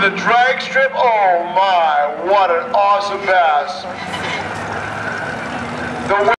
the drag strip. Oh my, what an awesome pass. The